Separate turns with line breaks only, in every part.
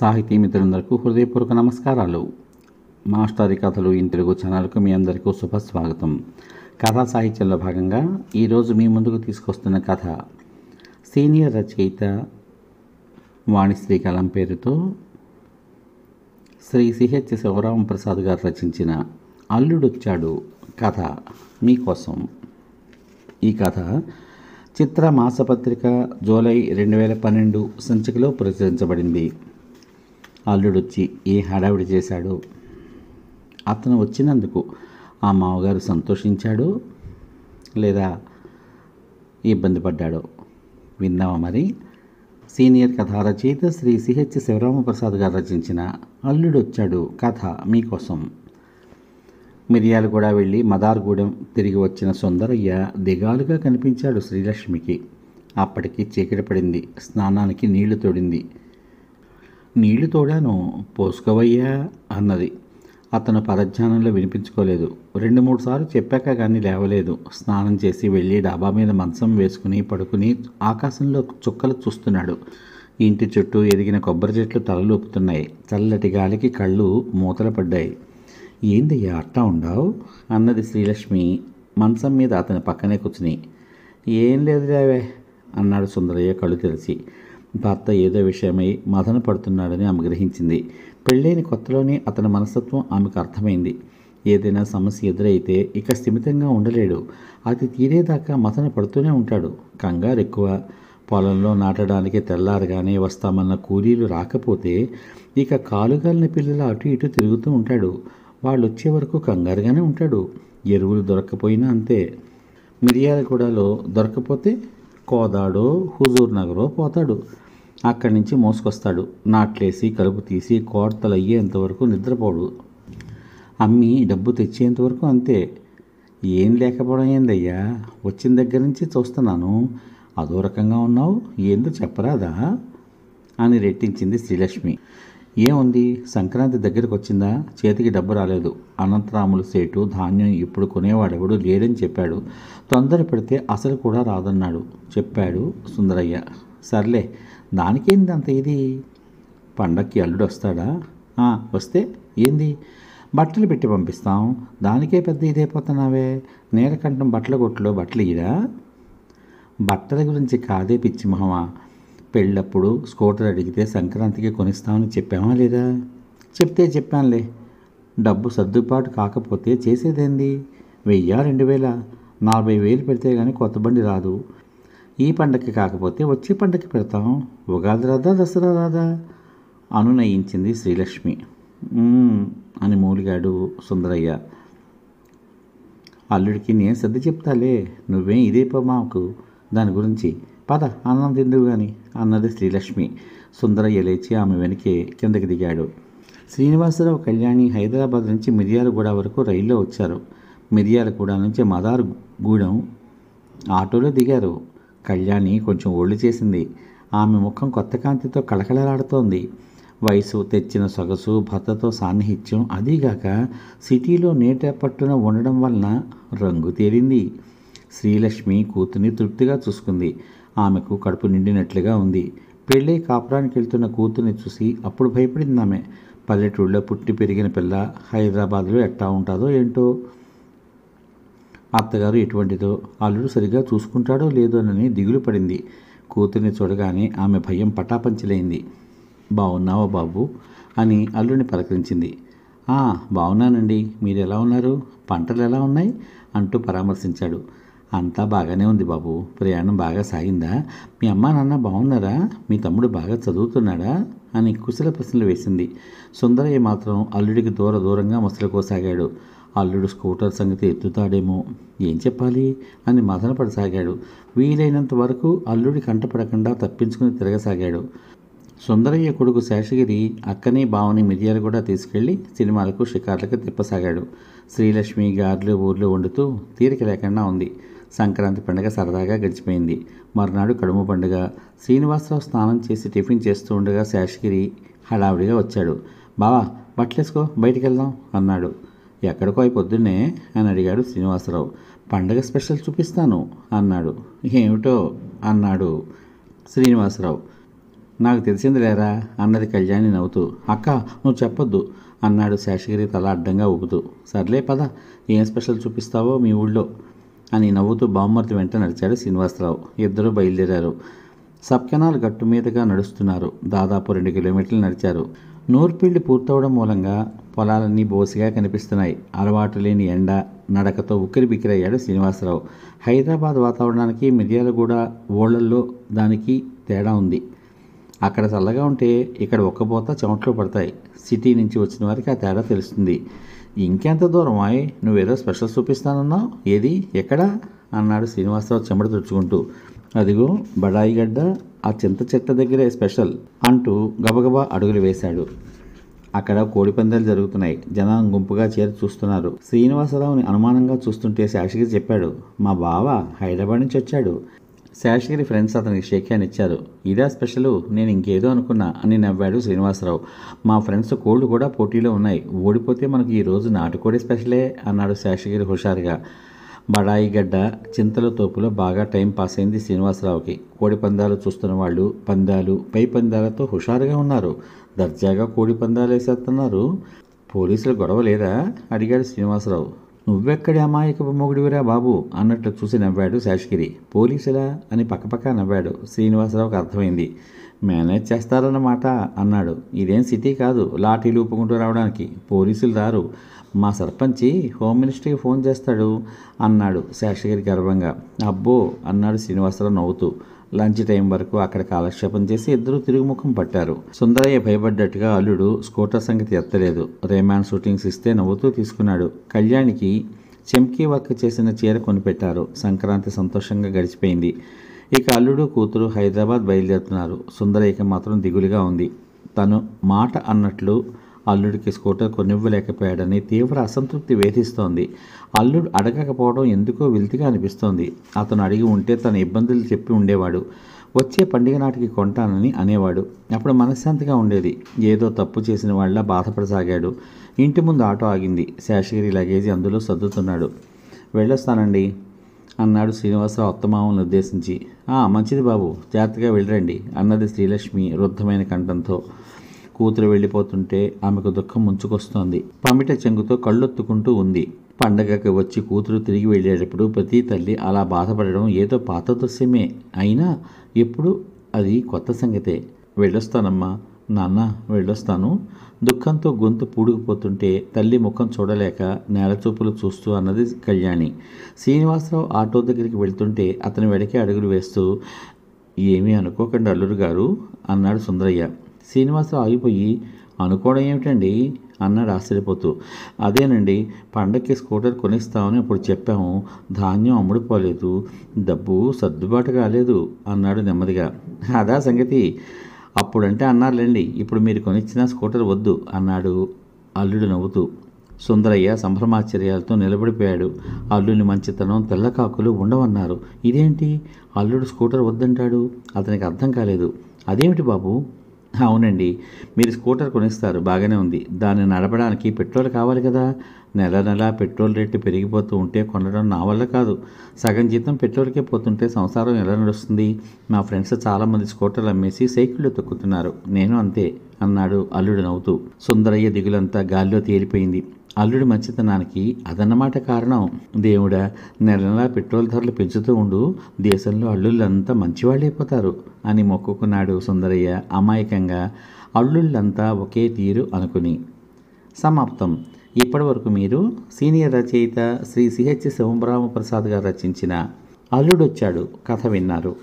సాహితీ మిత్రులందరికీ హృదయపూర్వక నమస్కారాలు. మాస్టారి కథలు ఇన్ తెలుగు ఛానల్కు మీ అందరికీ శుభస్వాగతం కథా సాహిత్యంలో భాగంగా ఈరోజు మీ ముందుకు తీసుకొస్తున్న కథ సీనియర్ రచయిత వాణిశ్రీ కలం పేరుతో శ్రీ సిహెచ్ శివరామ ప్రసాద్ గారు రచించిన అల్లుడొచ్చాడు కథ మీకోసం. ఈ కథ చిత్ర మాసపత్రిక జూలై రెండు వేల పన్నెండు సంచికలో ప్రచురించబడింది. అల్లుడు వచ్చి ఏ హడావిడి చేశాడు. అతను వచ్చినందుకు ఆ మామగారు సంతోషించాడు లేదా ఇబ్బంది పడ్డాడో విన్నావా మరి? సీనియర్ కథా రచయిత శ్రీ సిహెచ్ శివరామప్రసాద్ గారు రచించిన అల్లుడు వచ్చాడు కథ మీకోసం. మిరియాలగూడ వెళ్ళి మదార్గూడెం తిరిగి వచ్చిన సుందరయ్య దిగాలుగా కనిపించాడు శ్రీలక్ష్మికి. అప్పటికి చీకటి పడింది స్నానానికి నీళ్ళు తోడింది. నీళ్ళు తోడాను పోసుకోవయ్యా అన్నది. అతను పరధ్యానంలో వినిపించుకోలేదు. రెండు మూడు సార్లు చెప్పాక కానీ లేవలేదు. స్నానం చేసి వెళ్ళి డాబా మీద మంచం వేసుకుని పడుకుని ఆకాశంలో చుక్కలు చూస్తున్నాడు. ఇంటి చుట్టూ ఎదిగిన కొబ్బరి చెట్లు తలలూపుతున్నాయి. చల్లటి గాలికి కళ్ళు మూతలు పడ్డాయి. ఏందయ్యా అట్టా ఉండవు? అన్నది శ్రీలక్ష్మి మంచం మీద అతని పక్కనే కూర్చుని. ఏం లేదు లేవే అన్నాడు సుందరయ్య కళ్ళు తెరిచి. భర్త ఏదో విషయమై మదన పడుతున్నాడని ఆమె గ్రహించింది. పెళ్ళైన కొత్తలోనే అతని మనస్తత్వం ఆమెకు అర్థమైంది. ఏదైనా సమస్య ఎదురైతే ఇక స్థిమితంగా ఉండలేడు. అది తీరేదాకా మదన పడుతూనే ఉంటాడు. కంగారు ఎక్కువ. పొలంలో నాటడానికి తెల్లారగానే వస్తామన్న కూలీలు రాకపోతే ఇక కాలుగాలిన పిల్లలు అటు ఇటు తిరుగుతూ ఉంటాడు. వాళ్ళు వచ్చే వరకు కంగారుగానే ఉంటాడు. ఎరువులు దొరక్కపోయినా అంతే. మిరియాలగూడలో దొరకపోతే కోదాడో హుజూర్ నగరో పోతాడు. అక్కడి నుంచి మోసుకొస్తాడు. నాట్లేసి కలుపు తీసి కోర్తలు అయ్యేంతవరకు నిద్రపోడు. అమ్మి డబ్బు తెచ్చేంతవరకు అంతే. ఏం లేకపోవడం ఏందయ్యా? వచ్చిన దగ్గర నుంచి చూస్తున్నాను. అదో రకంగా ఉన్నావు. ఏందో చెప్పరాదా? అని రెట్టించింది శ్రీలక్ష్మి. ఏముంది? సంక్రాంతి దగ్గరకు వచ్చిందా చేతికి డబ్బు రాలేదు. అనంతరాములు సేటు ధాన్యం ఇప్పుడు కొనేవాడెవడు లేడని చెప్పాడు. తొందర పెడితే అసలు కూడా రాదన్నాడు. చెప్పాడు సుందరయ్య. సర్లే దానికేంది అంత ఇది? పండక్కి అల్లుడు వస్తాడా వస్తే ఏంది? బట్టలు పెట్టి పంపిస్తాం. దానికే పెద్ద ఇదైపోతున్నావే. నీలకంఠం బట్టల కొట్టులో బట్టలు ఇరా బట్టల గురించి కాదే పిచ్చి మహమా? పెళ్ళప్పుడు స్కూటర్ అడిగితే సంక్రాంతికి కొనిస్తామని చెప్పామా లేదా? చెప్తే చెప్పానులే. డబ్బు సర్దుబాటు కాకపోతే చేసేదేంది? వెయ్యా రెండు వేల నలభై వేలు పెడితే కానీ కొత్త బండి రాదు. ఈ పండగకి కాకపోతే వచ్చే పండగకి పెడతాం. ఉగాది రాదా దసరా రాదా? అనునయించింది శ్రీలక్ష్మి. అని మూలిగాడు సుందరయ్య. అల్లుడికి నేను సర్ది చెప్తాలే. నువ్వేం ఇదే మాకు? దాని గురించి పద అన్నం తిందువు గాని అన్నది శ్రీలక్ష్మి. సుందరయ్య లేచి ఆమె వెనకే కిందకి దిగాడు. శ్రీనివాసరావు కళ్యాణి హైదరాబాద్ నుంచి మిర్యాలగూడ వరకు రైల్లో వచ్చారు. మిర్యాలగూడ నుంచి మదార్ గూడెం ఆటోలో దిగారు. కళ్యాణి కొంచెం ఒళ్ళు చేసింది. ఆమె ముఖం కొత్త కాంతితో కళకళలాడుతోంది. వయసు తెచ్చిన సొగసు భర్తతో సాన్నిహిత్యం అదీగాక సిటీలో నేట పట్టున ఉండడం వలన రంగు తేలింది. శ్రీలక్ష్మి కూతుర్ని తృప్తిగా చూసుకుంది. ఆమెకు కడుపు నిండినట్లుగా ఉంది. పెళ్ళై కాపురానికి వెళ్తున్న కూతుర్ని చూసి అప్పుడు భయపడింది ఆమె. పల్లెటూళ్ళలో పుట్టి పెరిగిన పిల్ల హైదరాబాద్లో ఎట్టా ఉంటుందో ఏంటో? అత్తగారు ఎటువంటిదో? అల్లుడు సరిగా చూసుకుంటాడో లేదోనని దిగులు పడింది. కూతుర్ని చూడగానే ఆమె భయం పటాపంచలైంది. బాగున్నావా బాబు? అని అల్లుడిని పలకరించింది. బాగున్నానండి మీరు ఎలా ఉన్నారు? పంటలు ఎలా ఉన్నాయి? అంటూ పరామర్శించాడు. అంతా బాగానే ఉంది బాబు. ప్రయాణం బాగా సాగిందా? మీ అమ్మ నాన్న బాగున్నారా? మీ తమ్ముడు బాగా చదువుతున్నాడా? అని కుశల ప్రశ్నలు వేసింది. సుందరయ్య మాత్రం అల్లుడికి దూర దూరంగా మసలుకోసాగాడు. అల్లుడు స్కూటర్ సంగతి ఎత్తుతాడేమో. ఏం చెప్పాలి? అని మదనపడసాగాడు. వీలైనంత వరకు అల్లుడి కంటపడకుండా తప్పించుకుని తిరగసాగాడు. సుందరయ్య కొడుకు శేషగిరి అక్కని బావని మిరియాలు కూడా తీసుకెళ్ళి సినిమాలకు షికార్లకు తిప్పసాగాడు. శ్రీలక్ష్మి గార్లు ఊర్లు వండుతూ తీరిక లేకుండా ఉంది. సంక్రాంతి పండుగ సరదాగా గడిచిపోయింది. మరునాడు కడుము పండుగ. శ్రీనివాసరావు స్నానం చేసి టిఫిన్ చేస్తూ ఉండగా శేషగిరి హడావిడిగా వచ్చాడు. బావా బట్టలేసుకో బయటికి వెళ్దాం అన్నాడు. ఎక్కడికో అయి పొద్దున్నే అని అడిగాడు శ్రీనివాసరావు. పండగ స్పెషల్ చూపిస్తాను అన్నాడు. ఏమిటో అన్నాడు శ్రీనివాసరావు. నాకు తెలిసింది లేరా అన్నది కళ్యాణి నవ్వుతూ. అక్క నువ్వు చెప్పొద్దు అన్నాడు శేషగిరి తల అడ్డంగా ఊపుతూ. సర్లే పద. ఏం స్పెషల్ చూపిస్తావో మీ ఊళ్ళో. అని నవ్వుతూ బామ్మర్తి వెంట నడిచాడు శ్రీనివాసరావు. ఇద్దరు బయలుదేరారు. సబ్కెనాల్ గట్టు మీదుగా నడుస్తున్నారు. దాదాపు రెండు కిలోమీటర్లు నడిచారు. నూర్పిల్లి పూర్తవడం మూలంగా పొలాలన్నీ బోసిగా కనిపిస్తున్నాయి. అలవాటు లేని ఎండ నడకతో ఉక్కిరి బిక్కిరయ్యాడు శ్రీనివాసరావు. హైదరాబాద్ వాతావరణానికి మిర్యాలగూడ ఓళ్ళల్లో దానికి తేడా ఉంది. అక్కడ చల్లగా ఉంటే ఇక్కడ ఒక్కపోత చెమట్లు పడతాయి. సిటీ నుంచి వచ్చిన వారికి ఆ తేడా తెలుస్తుంది. ఇంకెంత దూరం? అయ్ నువ్వేదో స్పెషల్ చూపిస్తానన్నావు ఏది? ఎక్కడా? అన్నాడు శ్రీనివాసరావు చెమట తుడుచుకుంటూ. అదిగో బడాయిగడ్డ ఆ చింత చెట్ల దగ్గరే స్పెషల్ అంటూ గబగబా అడుగులు వేశాడు. అక్కడ కోడిపందాలు జరుగుతున్నాయి. జనం గుంపుగా చేరి చూస్తున్నారు. శ్రీనివాసరావుని అనుమానంగా చూస్తుంటే శాషికి చెప్పాడు మా బావ హైదరాబాద్ నుంచి వచ్చాడు. శాషగిరి ఫ్రెండ్స్ అతనికి షేక్ హ్యాండ్ ఇచ్చారు. ఇదే స్పెషల్ నేను ఇంకేదో అనుకున్నా అని నవ్వాడు శ్రీనివాసరావు. మా ఫ్రెండ్స్ కోళ్ళు కూడా పోటీలో ఉన్నాయి. ఓడిపోతే మనకి ఈ రోజు నాటుకోడి స్పెషలే అన్నాడు శాషగిరి హుషారుగా. బడాయి గడ్డ చింతల తోపులో బాగా టైం పాస్ అయింది శ్రీనివాసరావుకి. కోడి పందాలు చూస్తున్న వాళ్ళు పందాలు పై పందాలతో హుషారుగా ఉన్నారు. దర్జాగా కోడి పందాలు వేసేస్తున్నారు. పోలీసులు గొడవ లేదా? అడిగాడు శ్రీనివాసరావు. నువ్వెక్కడి అమాయకపు మొగుడివిరా బాబు? అన్నట్లు చూసి నవ్వాడు శాషగిరి. పోలీసులా? అని పక్కపక్క నవ్వాడు. శ్రీనివాసరావుకి అర్థమైంది. మేనేజ్ చేస్తారన్నమాట అన్నాడు. ఇదేం సిటీ కాదు. లాఠీలు ఊపుకుంటూ రావడానికి పోలీసులు రారు. మా సర్పంచి హోమ్ మినిస్టర్కి ఫోన్ చేస్తాడు అన్నాడు శేషగిరి గర్వంగా. అబ్బో! అన్నాడు శ్రీనివాసరావు నవ్వుతూ. లంచ్ టైం వరకు అక్కడ కాలక్షేపం చేసి ఇద్దరు తిరుగుముఖం పట్టారు. సుందరయ్య భయపడ్డట్టుగా అల్లుడు స్కూటర్ సంగతి ఎత్తలేదు. రేమాన్ షూటింగ్స్ ఇస్తే నవ్వుతూ తీసుకున్నాడు. కళ్యాణికి చెంకీ వర్క్ చేసిన చీర కొనిపెట్టారు. సంక్రాంతి సంతోషంగా గడిచిపోయింది. ఇక అల్లుడు కూతురు హైదరాబాద్ బయలుదేరుతున్నారు. సుందరయ్యకి మాత్రం దిగులుగా ఉంది. తను మాట అన్నట్లు అల్లుడికి స్కూటర్ కొనివ్వలేకపోయాడని తీవ్ర అసంతృప్తి వేధిస్తోంది. అల్లుడు అడగకపోవడం ఎందుకో విల్తిగా అనిపిస్తోంది. అతను అడిగి ఉంటే తన ఇబ్బందులు చెప్పి ఉండేవాడు. వచ్చే పండుగ నాటికి కొంటానని అనేవాడు. అప్పుడు మనశ్శాంతిగా ఉండేది. ఏదో తప్పు చేసిన వాళ్ళ బాధపడసాగాడు. ఇంటి ముందు ఆటో ఆగింది. శేషగిరి లగేజీ అందులో సర్దుతున్నాడు. వెళ్ళొస్తానండి అన్నాడు శ్రీనివాసరావు అత్తమామను ఉద్దేశించి. మంచిది బాబు. జాగ్రత్తగా వెళ్ళరండి అన్నది శ్రీలక్ష్మి వృద్ధమైన కంఠంతో. కూతురు వెళ్ళిపోతుంటే ఆమెకు దుఃఖం ముంచుకొస్తోంది. పమిట చెంగుతో కళ్ళొత్తుకుంటూ ఉంది. పండగకి వచ్చి కూతురు తిరిగి వెళ్ళేటప్పుడు ప్రతి తల్లి అలా బాధపడడం ఏదో పాత దృశ్యమే. అయినా ఎప్పుడు అది కొత్త సంగతే. వెళ్ళొస్తానమ్మా. నాన్న వెళ్ళొస్తాను. దుఃఖంతో గొంతు పూడుకుపోతుంటే తల్లి ముఖం చూడలేక నేలచూపులు చూస్తూ అన్నది కళ్యాణి. శ్రీనివాసరావు ఆటో దగ్గరికి వెళ్తుంటే అతని వెడకే అడుగులు వేస్తూ ఏమీ అనుకోకండి అల్లుడు గారు అన్నాడు సుందరయ్య. శ్రీనివాసరావు ఆగిపోయి అనుకోవడం ఏమిటండి? అన్నాడు ఆశ్చర్యపోతూ. అదేనండి పండక్కి స్కూటర్ కొనిస్తామని అప్పుడు చెప్పాము. ధాన్యం అమ్ముడుపోలేదు. డబ్బు సర్దుబాటు కాలేదు అన్నాడు నెమ్మదిగా. అదా సంగతి. అప్పుడంటే అన్నారులేండి ఇప్పుడు మీరు కొనిచ్చిన స్కూటర్ వద్దు అన్నాడు అల్లుడు నవ్వుతూ. సుందరయ్య సంభ్రమాశ్చర్యాలతో నిలబడిపోయాడు. అల్లుని మంచితనం తెల్లకాకులు ఉండవన్నారు. ఇదేంటి? అల్లుడు స్కూటర్ వద్దంటాడు. అతనికి అర్థం కాలేదు. అదేమిటి బాబు? అవునండి. మీరు స్కూటర్ కొనిస్తారు బాగానే ఉంది. దాన్ని నడపడానికి పెట్రోల్ కావాలి కదా? నెల నెల పెట్రోల్ రేటు పెరిగిపోతూ ఉంటే కొనడం నా వల్ల కాదు. సగం జీతం పెట్రోల్కే పోతుంటే సంసారం ఎలా నడుస్తుంది? మా ఫ్రెండ్స్ చాలామంది స్కూటర్లు అమ్మేసి సైకిళ్ళు తొక్కుతున్నారు. నేను అంతే అన్నాడు అల్లుడు నవ్వుతూ. సుందరయ్య దిగులంతా గాల్లో తేలిపోయింది. అల్లుడి మంచితనానికి అదన్నమాట కారణం. దేవుడా నెల నెలా పెట్రోల్ ధరలు పెంచుతూ ఉండు దేశంలో అల్లుళ్ళంతా మంచివాళ్ళైపోతారు అని మొక్కుకున్నాడు సుందరయ్య అమాయకంగా. అల్లుళ్ళంతా ఒకే తీరు అనుకుని. సమాప్తం. ఇప్పటివరకు మీరు సీనియర్ రచయిత శ్రీ సిహెచ్ శివరామ ప్రసాద్ గారు రచించిన అల్లుడొచ్చాడు కథ విన్నారు.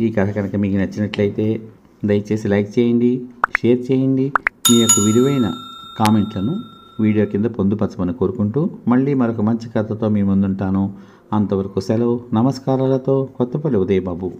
ఈ కథ కనుక మీకు నచ్చినట్లయితే దయచేసి లైక్ చేయండి షేర్ చేయండి. మీ యొక్క విలువైన కామెంట్లను వీడియో కింద పొందుపరచమని కోరుకుంటూ మళ్ళీ మరొక మంచి కథతో మీ ముందుంటాను. అంతవరకు సెలవు. నమస్కారాలతో కొత్తపల్లి ఉదయబాబు.